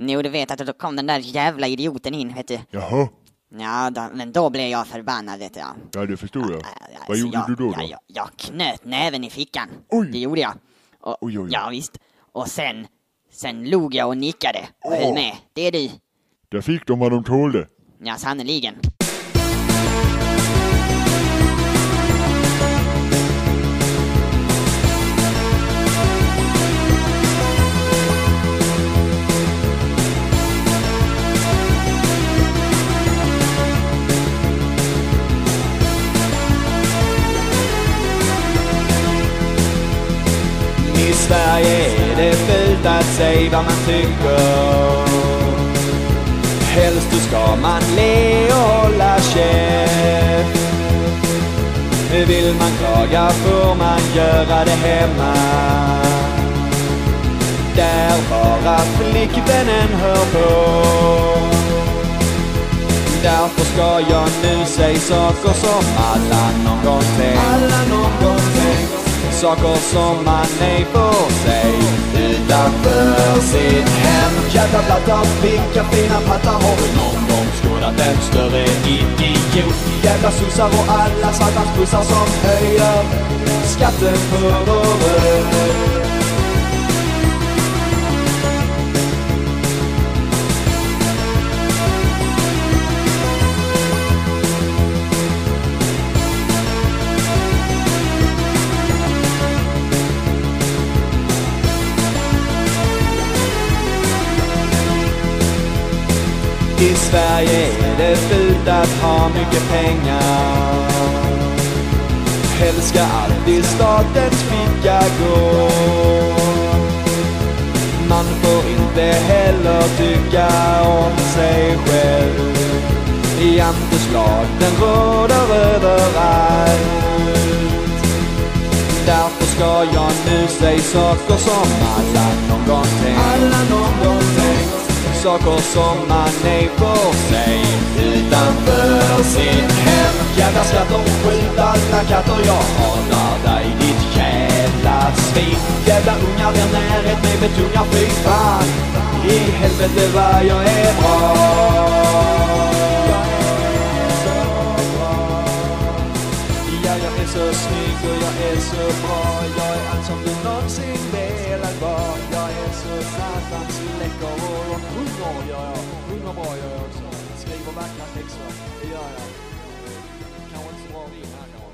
Jo, du vet att då kom den där jävla idioten in, vet du. Jaha, Ja, då, men då blev jag förbannad, vet du. Ja. ja det förstår jag. Alltså, Vad gjorde jag, du då? Då? jag, jag knöt näven i fickan. Oj. Det gjorde jag. Och, Oj, oj, oj. Ja, visst. Och sen, sen log jag och nickade och höll Åh. med. Det är du. Där fick de vad de tålde. Ja, sannerligen. Sverige är det fult att säga vad man tycker. Helst då ska man le och hålla käft. Vill man klaga får man göra det hemma. Där bara flickvännen hör på. Därför ska jag nu säga saker som alla någon gång tänkt Saker som man ej får säga. Utanför sitt hem Jävla blattar, vilka fina plattar. Har du någon gång skådat en större idiot? Jävla sossar och alla satans bussar som höjer skatten för vår I Sverige är det fult att ha mycket pengar. Helst ska alltid statens ficka gå Man får inte heller tycka om sig själv. Janteslag den råder överallt. Därför ska jag nu säga saker som alla någon gång tänkt. Saker som man ej får se. Utanför sitt hem Jävla skatter, skjut alla katter. Jag hatar dig ditt jävla svin. Jävla ungar i närhet mig med fy fan. I helvete vad jag är bra. Jag är så bra Ja, jag är så snygg och jag är så bra. Jag är allt som du någonsin velat vara. Jag är så satans läcker bra gör jag. Sjunger bra gör jag också. Skriver vackra texter, det gör jag. Kanske inte så bra rim här kanske.